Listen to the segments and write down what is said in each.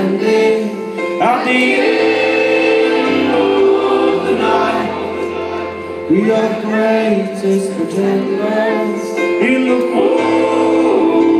standing at the end of the night. We are greatest pretenders in the world.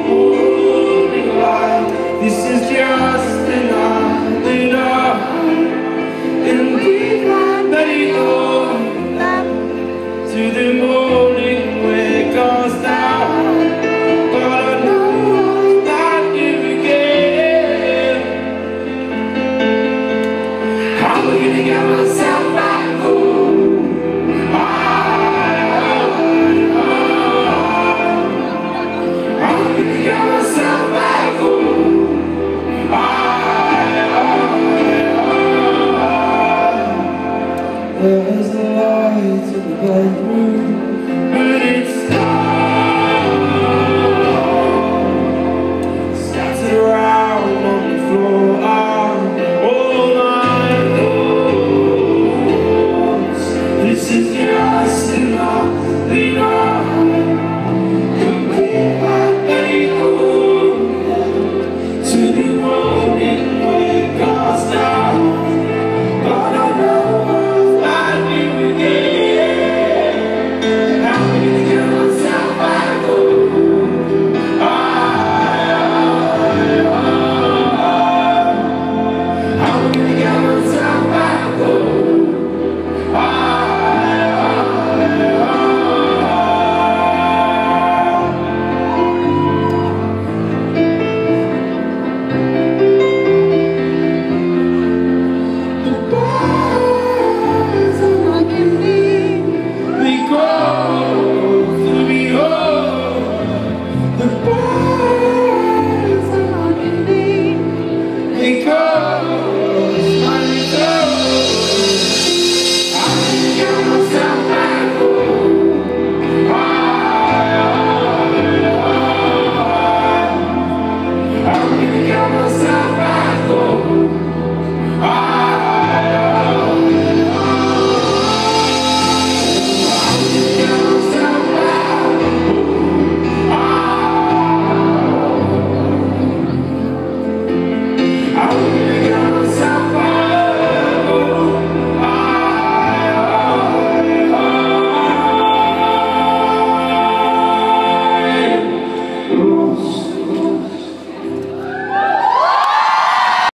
good. Because